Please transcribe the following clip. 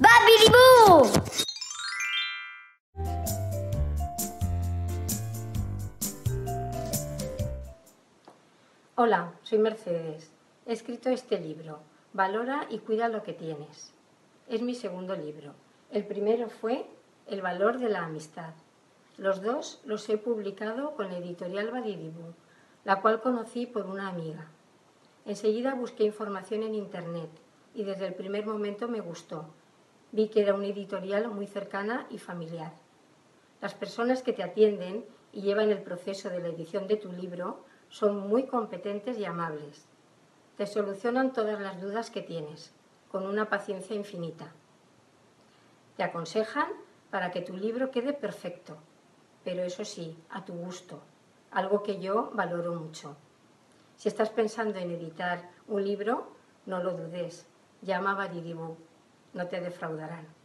¡Babilibú! Hola, soy Mercedes. He escrito este libro, Valora y cuida lo que tienes. Es mi segundo libro. El primero fue El valor de la amistad. Los dos los he publicado con la editorial Badidibú, la cual conocí por una amiga. Enseguida busqué información en Internet y desde el primer momento me gustó. Vi que era una editorial muy cercana y familiar. Las personas que te atienden y llevan el proceso de la edición de tu libro son muy competentes y amables. Te solucionan todas las dudas que tienes, con una paciencia infinita. Te aconsejan para que tu libro quede perfecto, pero eso sí, a tu gusto, algo que yo valoro mucho. Si estás pensando en editar un libro, no lo dudes, llama a Badidibú, no te defraudarán.